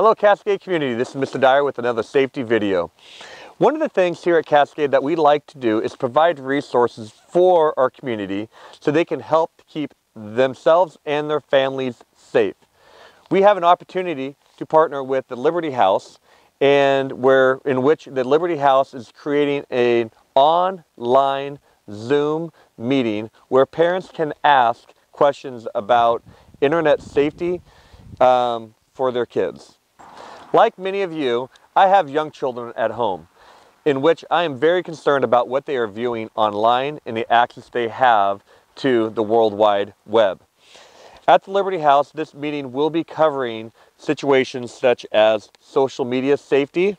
Hello Cascade community, this is Mr. Dyer with another safety video. One of the things here at Cascade that we like to do is provide resources for our community so they can help keep themselves and their families safe. We have an opportunity to partner with the Liberty House and where in which the Liberty House is creating an online Zoom meeting where parents can ask questions about internet safety um, for their kids. Like many of you, I have young children at home in which I am very concerned about what they are viewing online and the access they have to the World Wide Web. At the Liberty House, this meeting will be covering situations such as social media safety,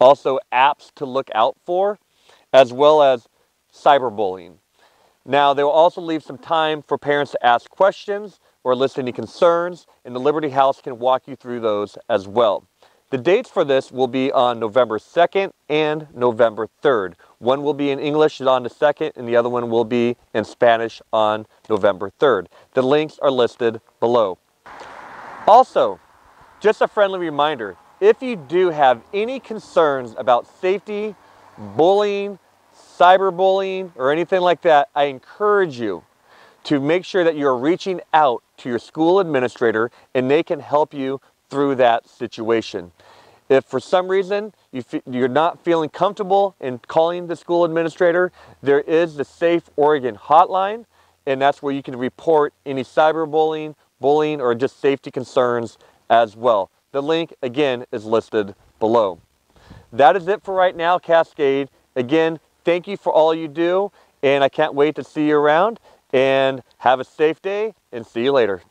also apps to look out for, as well as cyberbullying. Now, they will also leave some time for parents to ask questions or list any concerns, and the Liberty House can walk you through those as well. The dates for this will be on November 2nd and November 3rd. One will be in English on the 2nd and the other one will be in Spanish on November 3rd. The links are listed below. Also, just a friendly reminder, if you do have any concerns about safety, bullying, cyberbullying, or anything like that, I encourage you to make sure that you're reaching out to your school administrator and they can help you through that situation. If for some reason you you're not feeling comfortable in calling the school administrator, there is the Safe Oregon hotline, and that's where you can report any cyberbullying, bullying, or just safety concerns as well. The link, again, is listed below. That is it for right now, Cascade. Again, thank you for all you do, and I can't wait to see you around, and have a safe day, and see you later.